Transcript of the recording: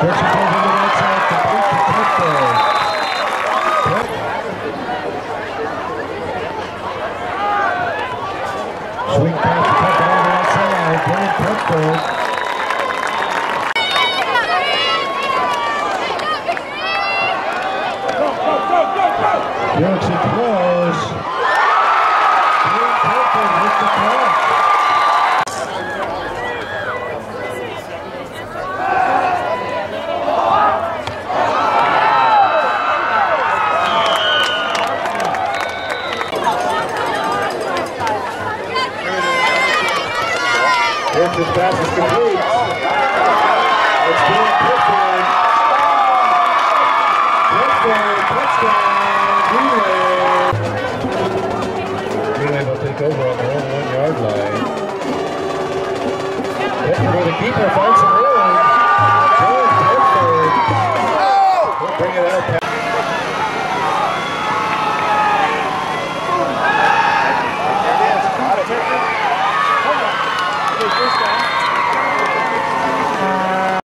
Direction play from the Works pass is complete. It's Brilliant Tedford. Tedford, touchdown, Relay. Relay will take over on their own one-yard line. Tedford, the keeper finds